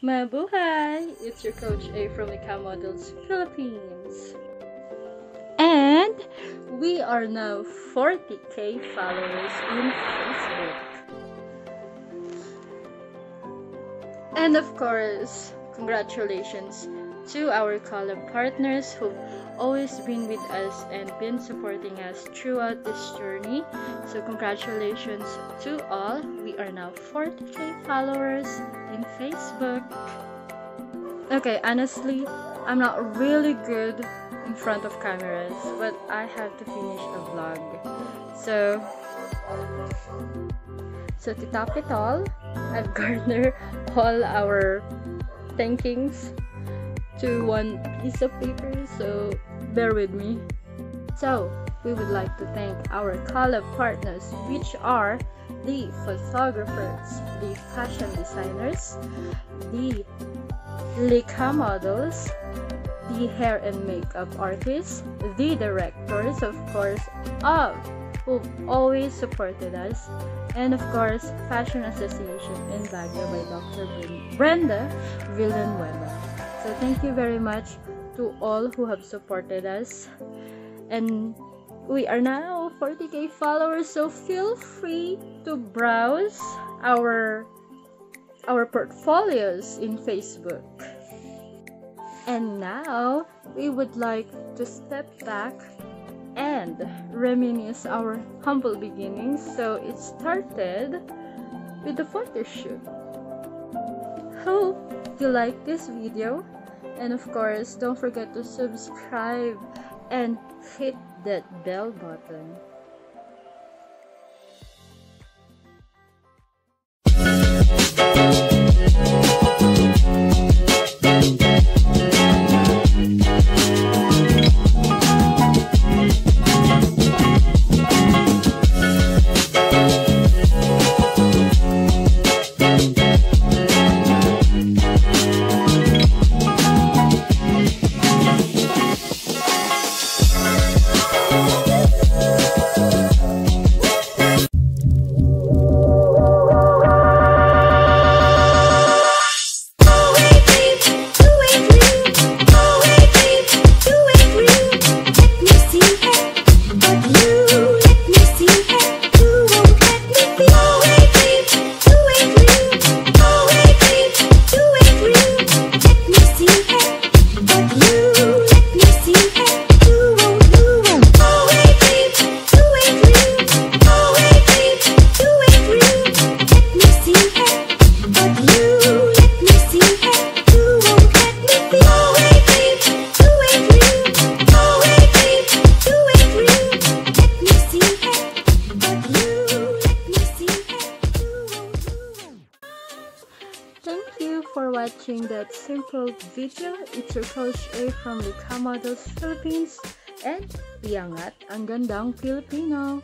Mabuhay! It's your Coach A from Likha Models Philippines. And we are now 40k followers in Facebook. And of course, congratulations to our collab partners who've always been with us and been supporting us throughout this journey. So congratulations to all. We are now 40k followers in Facebook. Okay, honestly, I'm not really good in front of cameras, but I have to finish a vlog. So so to top it all, I've garnered all our thankings to one piece of paper, so bear with me. So, we would like to thank our collab partners, which are the photographers, the fashion designers, the Likha models, the hair and makeup artists, the directors, of course, of who've always supported us, and of course, Fashion Association in Baguio by Dr. Brenda Villanueva. Thank you very much to all who have supported us. And we are now 40k followers, so feel free to browse our our portfolios in Facebook. And now we would like to step back and reminisce our humble beginnings. So it started with the photo shoot. Hope you like this video and of course don't forget to subscribe and hit that bell button. For watching that simple video. It's your Coach A from the Models Philippines and Piangat ang gandang Pilipino.